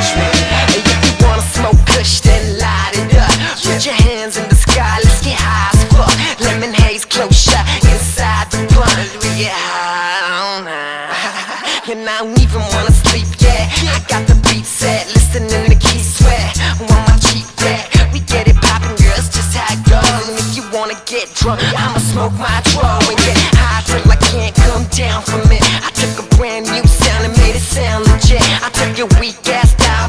judgment. And if you wanna smoke kush, then light it up. Put your hands in the sky, let's get high as fuck. Lemon haze, close shot, inside the blunt. We get high on high. And I don't even wanna sleep yet. I got the beat set, listening to Keith Sweat. Want my cheap back? We get it poppin', girls, just how it goes. And if you wanna get drunk, I'ma smoke my draw and get high till like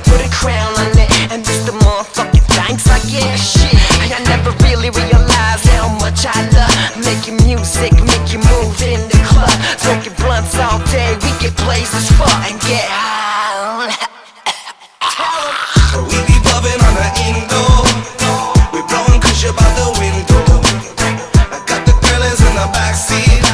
put a crown on it. And this the motherfucking thanks I get. Shit, I never really realized how much I love Making music, make making move in the club. Smoking blunts all day, we get blazed as fuck. And get high. We be bubbing on the indoor We blowing kush about the window. I got the thrillers in the backseat.